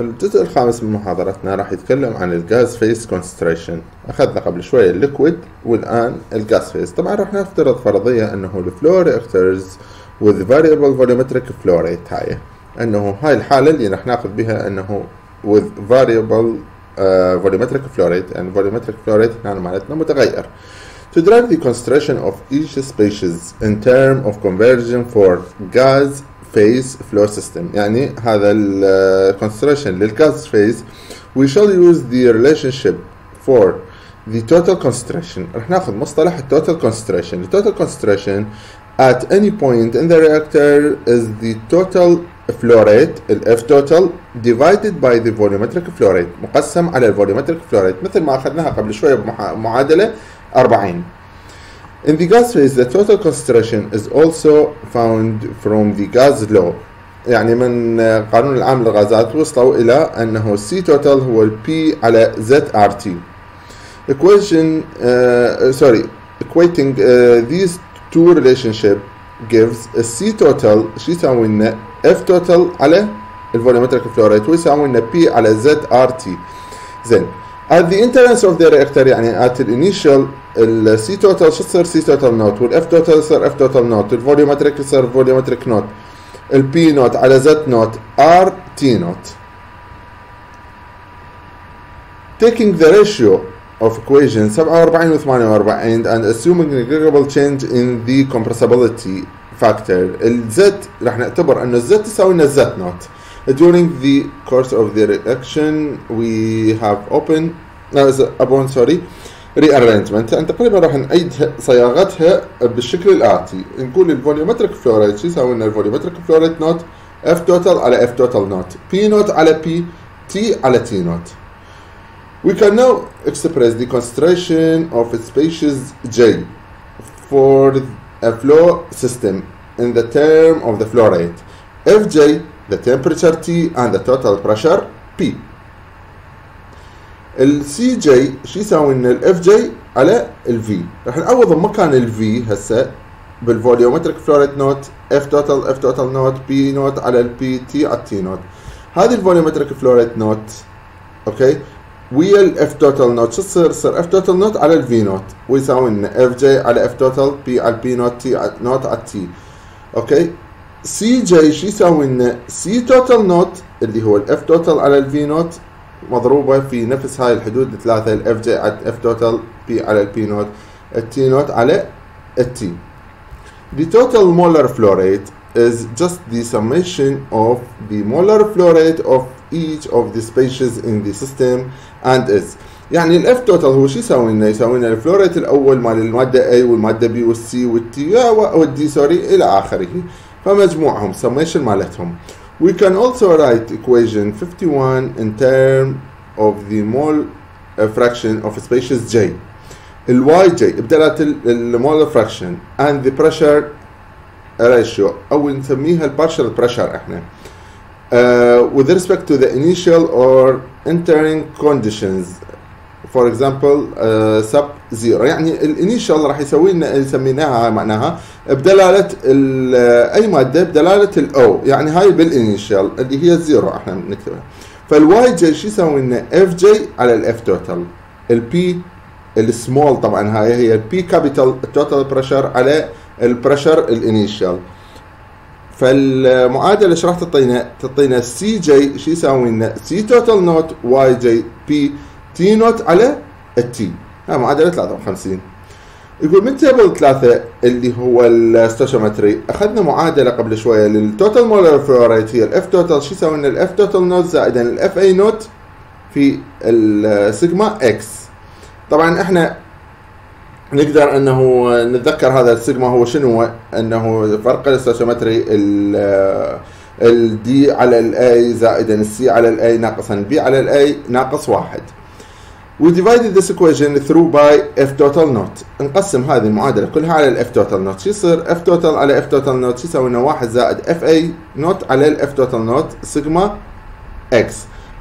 الجزء الخامس من محاضرتنا راح يتكلم عن ال gas phase concentration. أخذنا قبل شوية ال liquid والآن ال gas phase. طبعا راح نفترض فرضية أنه ال flow reactors with variable volumetric flow rate هاي. أنه هاي الحالة اللي راح ناخذ بها أنه with variable uh, volumetric flow rate and volumetric flow rate هنا معناتنا متغير. To derive the concentration of each species in term of conversion for gas phase flow system يعني هذا ال concentration للgas phase we shall use the relationship for the total concentration رح ناخذ مصطلح ال total concentration ال total concentration at any point in the reactor is the total flow rate ال F total divided by the volumetric flow rate مقسم على ال volumetric flow rate مثل ما أخذناها قبل شوية بمعادلة 40 In the gas phase, the total concentration is also found from the gas law. يعني من قانون العام للغازات وصلوا إلى أنه C total هو ال P على ZRT. Equation, uh, sorry, equating uh, these two relationship gives a C total شو يساوي لنا F total على الفوليومتريك فلو ريت ويساوي لنا P على ZRT. زين at the entrance of the reactor يعني at the initial ال C total شو تصير C total نوت وال F total يصير F total نوت الفوليومتريك يصير فوليومتريك نوت ال P نوت على Z نوت R T نوت taking the ratio of equation 47 و 48 and assuming negligible change in the compressibility factor ال Z راح نعتبر انه Z تساوي لنا Z نوت during the course of the reaction we have open uh, upon sorry rearrangement. يعني تقريبا راح نعيد صياغتها بالشكل الآتي. نقول ال volumetric flow rate شو يساوي لنا ال volumetric flow rate naught F total على F total naught P naught على P T على T naught We can now express the concentration of species J for a flow system in the term of the flow rate. Fj, the temperature T and the total pressure P. ال C J شو يساوي لنا ال F J على ال V راح نعوض بمكان ال V هسه بال volumetric flow rate naught F total F total naught P naught على ال P T على ال T naught. هذه ال volumetric flow rate naught okay؟ ويا ال F total naught شو تصير؟ تصير F total naught على ال V naught ويساوي لنا F J على F total P على ال P naught T naught على ال T okay؟ C J شو يساوي لنا؟ C total naught اللي هو ال F total على ال V naught مضروبة في نفس هاي الحدود الثلاثة ال F J على F total P على ال P naught ال T naught على ال T The total molar flow rate is just the summation of the molar flow rate of each of the species in the system and is. يعني ال F total هو شو يساوي لنا؟ يساوي لنا ال flow rate الأول مال المادة A والمادة B وال C وال T وال D sorry إلى آخره. فمجموعهم summation مالتهم. We can also write equation 51 in term of the mole fraction of species J. ال Yj بدلالة المول fraction and the pressure ratio أو نسميها ال partial pressure احنا. Uh, with respect to the initial or entering conditions example uh, sub zero. يعني الانيشال راح يسوي لنا سميناها معناها بدلالة أي مادة؟ بدلالة ال O يعني هاي بال initial اللي هي ال zero إحنا بنكتبها. فال Y J شو يسوي لنا؟ F J على ال F total ال P ال small طبعا هاي هي البي كابيتال التوتال بريشر على البريشر الانيشال فالمعادلة إيش راح تعطينا؟ تعطينا C J شو يساوي لنا؟ C total naught Y J P T naught على التي ها معادله 53 يقول من table 3 اللي هو ال stoichiometry أخذنا معادلة قبل شوية لل total molar flow rate هي ال F total شو يساوي لنا ال F total not زائدا ال F A not في السيجما X طبعا إحنا نقدر إنه نتذكر هذا السيجما هو شنو؟ إنه فرق ال stoichiometry ال D على ال A زائدا ال C على ال A ناقصا ال B على ال A ناقص واحد. We divided this equation through by f total not نقسم هذه المعادلة كلها على f total not شو يصير؟ f total على f total not يساوي لنا 1 زائد f a not على ال f total not سيجما x.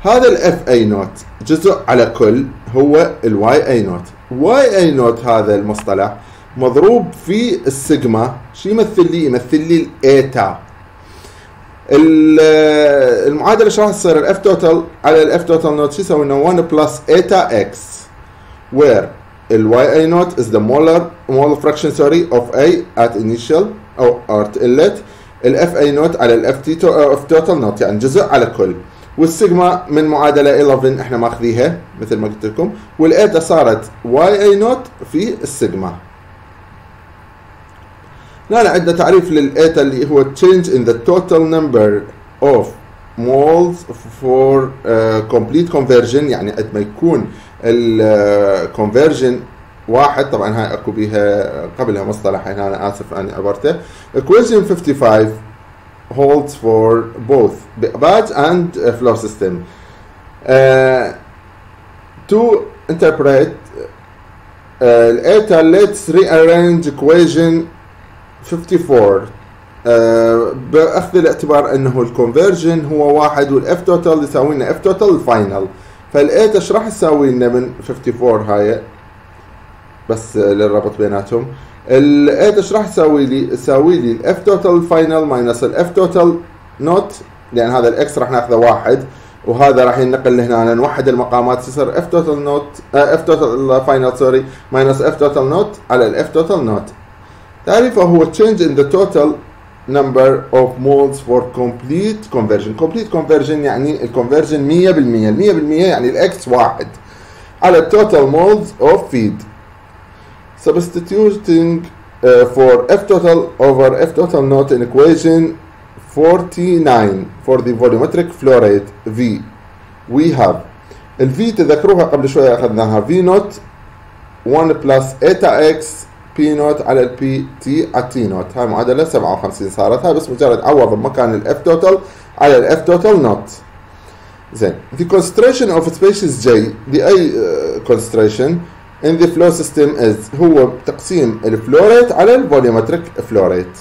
هذا ال f a not جزء على كل هو ال y a not y a not هذا المصطلح مضروب في السيجما. شو يمثل لي؟ يمثل لي الإيتا. المعادلة إيش راح تصير ال F total على ال F total not شو يسوي؟ لنا 1 plus eta X where ال Y A not is the molar molar fraction sorry of a at initial أو at inlet. ال F A not على ال F T F total not يعني جزء على كل. والسيجما من معادلة 11 إحنا ماخذيها مثل ما قلت لكم. والايتا صارت Y A not في السيجما لا لا عندنا تعريف للايتا اللي هو change in the total number of moles for uh, complete conversion يعني قد ما يكون الكونفرجن واحد طبعا هاي اكو بيها قبلها مصطلح هنا انا اسف عن عبرته equation 55 holds for both batch and flow system uh, to interpret uh, let's rearrange equation 54 uh, بأخذ الاعتبار إنه ال conversion هو واحد وال F total يساوي لنا F total ال final فالايت إيش راح تساوي لنا من 54 هاي؟ بس للربط بيناتهم. الايت إيش راح تساوي لي؟ تساوي لي ال F total final minus ال F total not لأن هذا ال X راح نأخذه واحد وهذا راح ينقل لهنا نوحد المقامات يصير F total not F total final sorry minus F total not على ال F total not تعريفه هو change in the total number of moles for complete conversion complete conversion يعني الكونفرجن 100% ال 100% يعني الاكس واحد على total moles of feed substituting uh, for f total over f total not in equation 49 for the volumetric flow rate V we have ال V تذكروها قبل شوية أخذناها V not 1 plus eta x بي نوت على ال P T على T not هاي معادلة 57 صارت هاي بس مجرد عوض بمكان ال F total على ال F total not زين. The concentration of species J لأي concentration in the flow system is هو تقسيم ال flow rate على ال volumetric flow rate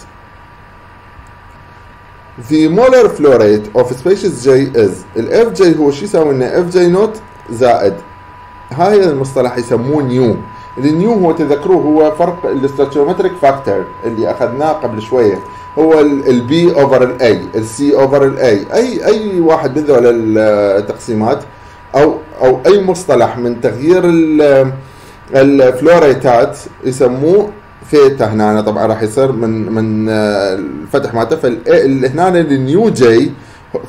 the molar flow rate of species J is ال FJ هو شو يساوي لنا؟ FJ نوت زائد. هاي المصطلح يسموه nu ال nu هو تذكروه هو فرق ال stoichiometric factor اللي أخذناه قبل شوية. هو البي اوفر الاي السي اوفر الاي أي أي واحد من ذول التقسيمات أو أو أي مصطلح من تغيير ال flow ريتات يسموه ثيتا هنا. طبعا راح يصير من من الفتح مالته. فهنا ال nu J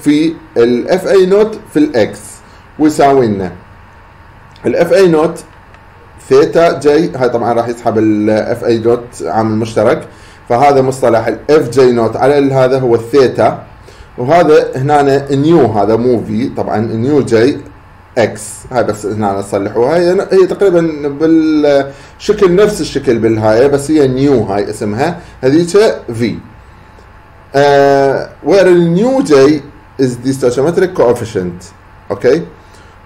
في ال F A not في ال X ويساوي لنا ال F A not ثيتا J هاي طبعا راح يسحب ال F A not عامل مشترك. فهذا مصطلح ال F J not على هذا هو الثيتا. وهذا هنا nu هذا مو في طبعا nu J X هاي بس هنا نصلحوها هي هي تقريبا بالشكل نفس الشكل بالهاي بس هي nu هاي اسمها. هذيك في where ال nu J is the stoichiometric coefficient. okay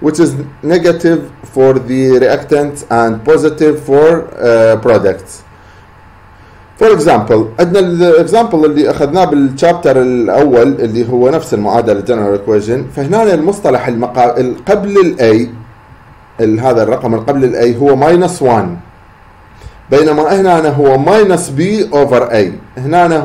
which is negative for the reactants and positive for uh, products. For example عندنا ال example اللي أخذناه بالشابتر الأول اللي هو نفس المعادلة ال general equation فهنا المصطلح المقا... قبل ال A هذا الرقم قبل ال A هو minus 1 بينما هنا هو minus B over A هنا هو